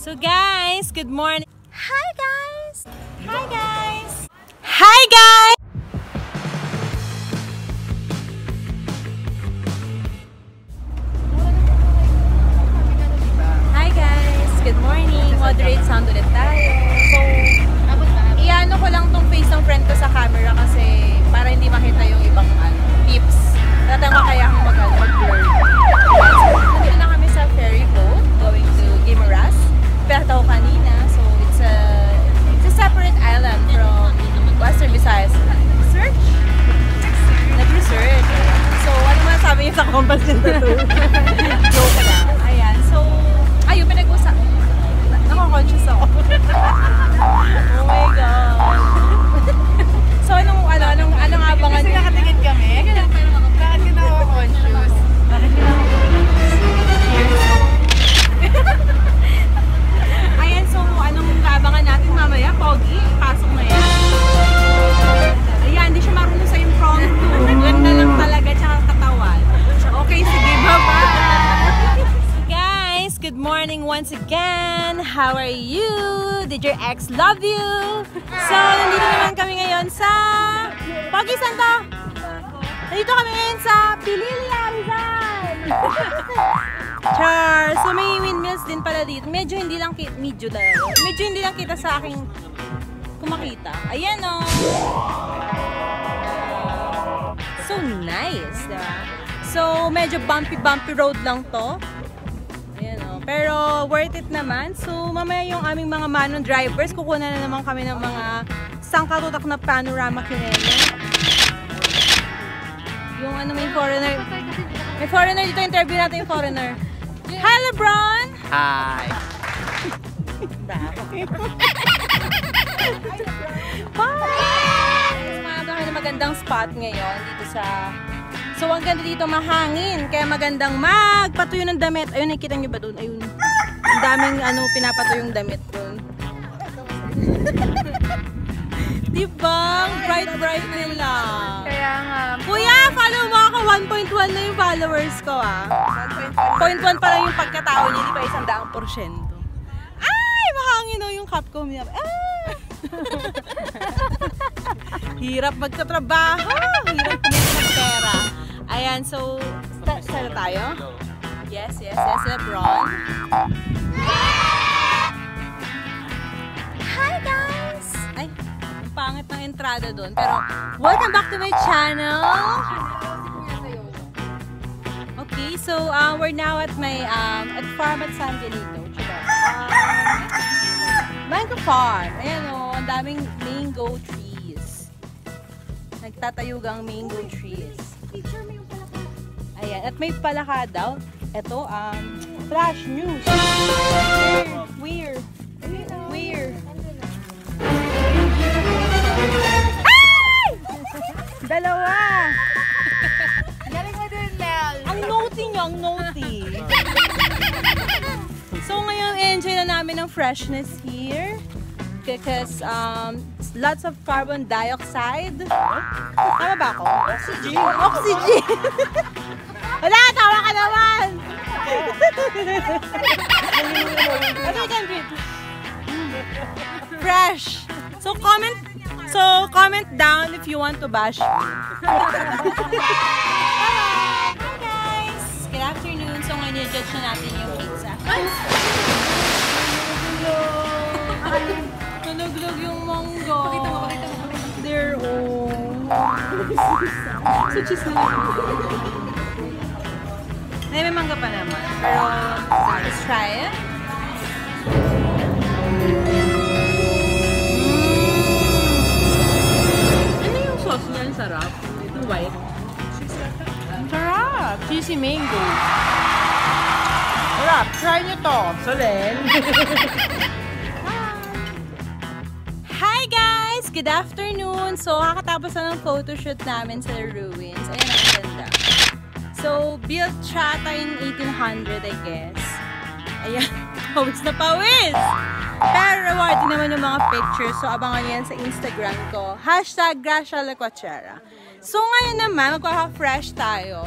So guys, good morning. Hi guys! Hi guys! Hi guys! Hi guys! Good morning! Moderate sound ulit tayo. So, iano ko lang tong face ng friend ko sa separate island from Western Visayas. Research? Nag-research. So, ano man sabi niyo sa compass nito? again. How are you? Did your ex love you? So, nandito naman kami ngayon sa... Pogi, saan to? Nandito kami ngayon sa Pililla, Rizal! Char! So may windmills din pala dito. Medyo hindi lang kita, medyo lang. Medyo hindi lang kita sa aking kumakita. Ayan o! So nice, diba? So medyo bumpy-bumpy road lang to. Pero worth it naman. So mamaya yung aming mga manong drivers, kukunan na naman kami ng mga sangkatutak na panorama kineme. Yung ano may foreigner. May foreigner dito. Interview natin yung foreigner. Hi, Lebron! Hi. Bye! Sumama kami ng magandang spot ngayon dito sa... So, ang ganda dito mahangin. Kaya magandang magpatuyo ng damit. Ayun, nakikita nyo ba doon? Ayun. Ang daming ano, pinapatuyong damit doon. diba? Bright, bright nila. Kaya nga, Kuya, follow mo ako. 1.1 na yung followers ko ah. 0.1 pa lang yung pagkatao niya, di ba isang daang porsyento. Ay, mahangin oh yung Capcom niya. Ah! Hirap magtatrabaho. Hirap kumita ng pera. Ayan, so, start, na tayo? Yes, yes, yes, Lebron. Hi, guys! Ay, ang pangit ng entrada doon. Pero, welcome back to my channel! Okay, so uh, we're now at my um, at farm at San Benito. Um, mango farm. Ayan o, ang daming mango trees. Nagtatayugang mango trees. Ayan, at may palaka daw. Ito, um, flash news. Weird. Weird. Ay! Dalawa! galing mo din, Mel. Ang naughty niya, ang naughty. so ngayon, enjoy na namin ang freshness here. Because um, lots of carbon dioxide. Tama ba ako? Oxygen. Oxygen. Wala, tawa ka naman. You can breathe? Fresh. So comment So comment down if you want to bash. Hi guys! Good afternoon. So ngayon i-judge na natin yung pizza. So cheese na lang. Ay, may mangga pa naman. Pero, let's try it. Ano yung sauce niya? Ang sarap. Yung white. Sarap! Cheesy mango. Sarap! Try nyo to! Solen! Hi guys! Good afternoon! So, kakatapos na ng photoshoot namin sa ruins. Ayan ang ganda. So, built siya in 1800, I guess. Ayan. Pawis na pawis! Pero rewarding naman yung mga pictures. So, abangan yan sa Instagram ko. Hashtag Gracia Lequachera. So, ngayon naman, magkaka-fresh tayo.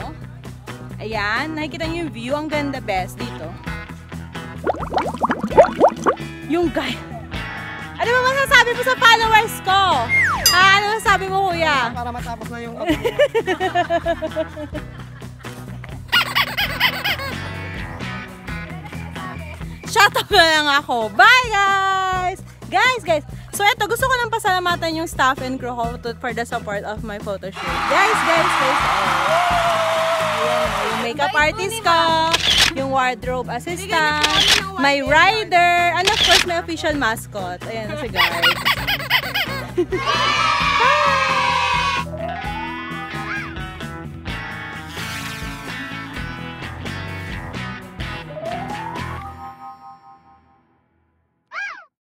Ayan. Nakikita nyo yung view. Ang ganda, best, dito. Yung guy. Ano ba masasabi mo sa followers ko? Masasabi mo, kuya? Para matapos na yung Shut up na lang ako. Bye, guys! Guys, guys. So, eto, gusto ko lang pasalamatan yung staff and crew ko for the support of my photo shoot. Guys, guys, guys. Ayan, yung makeup artist ko, yung wardrobe assistant, my rider, and of course, my official mascot. Ayan, si guys.